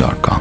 gmail.com.